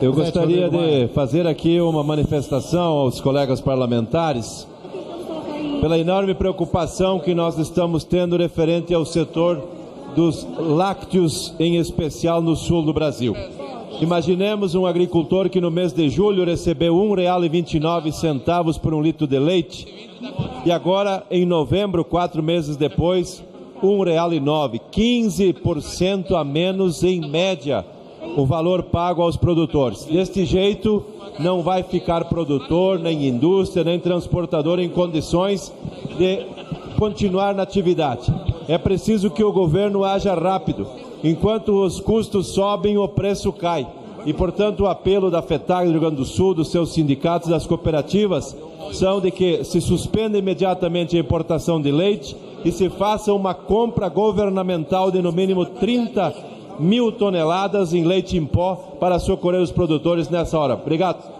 Eu gostaria de fazer aqui uma manifestação aos colegas parlamentares pela enorme preocupação que nós estamos tendo referente ao setor dos lácteos, em especial no sul do Brasil. Imaginemos um agricultor que no mês de julho recebeu R$ 1,29 por um litro de leite e agora, em novembro, quatro meses depois, R$ 1,09, 15% a menos em média o valor pago aos produtores. Deste jeito, não vai ficar produtor, nem indústria, nem transportador em condições de continuar na atividade. É preciso que o governo haja rápido. Enquanto os custos sobem, o preço cai. E, portanto, o apelo da FETAG do Rio Grande do Sul, dos seus sindicatos, das cooperativas, são de que se suspenda imediatamente a importação de leite e se faça uma compra governamental de no mínimo 30 mil toneladas em leite em pó para socorrer os produtores nessa hora. Obrigado.